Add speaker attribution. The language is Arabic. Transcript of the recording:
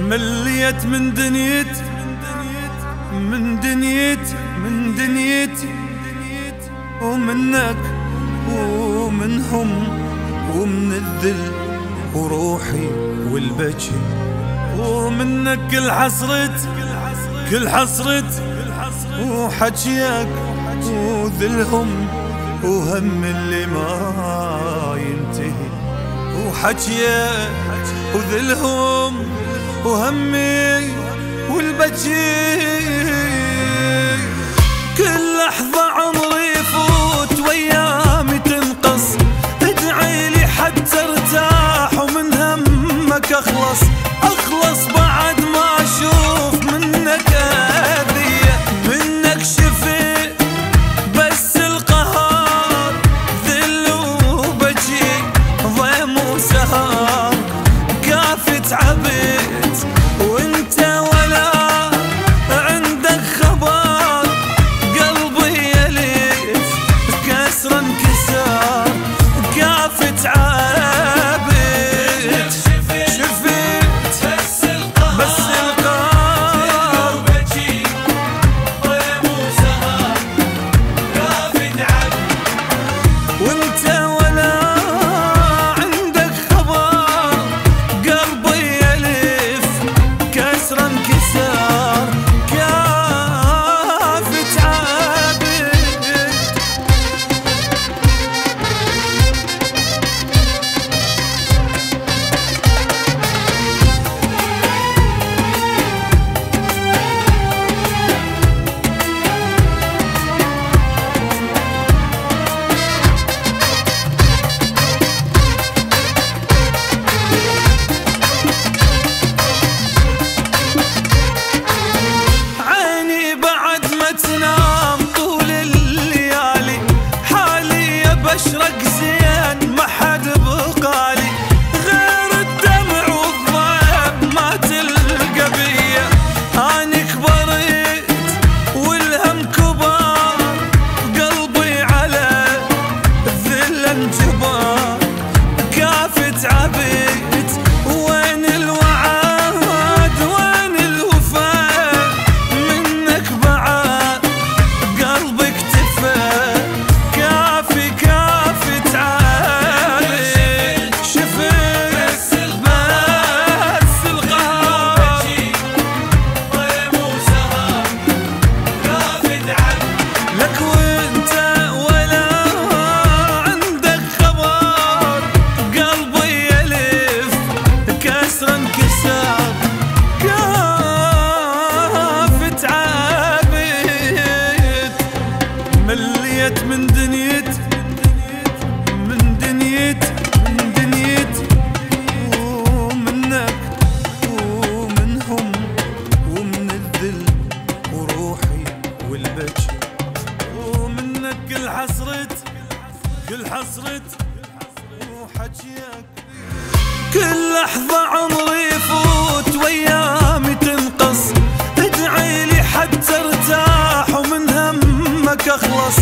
Speaker 1: مليت من دنيت من دنيت من دنيت ومنك ومنهم ومن الذل وروحي والبكي ومنك كل حسرت كل حسرت وحكيك وذلهم وهم اللي ما ينتهي وحكيك وذلهم وهمي والبكي كل لحظة عمري يفوت ويامي تنقص. ادعي لي حتى ارتاح ومن همك أخلص. أخلص بعد ما أشوف منك اذية منك شفي بس القهر ذل وبجي ضيم وسهر كافي تعبت حالي بشرق زين ما حد بقالي. غير الدمع والضيب ما تلقى بيا. اني كبرت والهم كبار قلبي على الذل انجبار من دنيت من دنيت من دنيت ومنك ومنهم ومن الذل وروحي والبكي. ومنك كل حسرت كل حسرت وحجيك كل لحظة عمري يفوت وايامي تنقص ادعي لي حتى ارتاح ومن همك أخلص.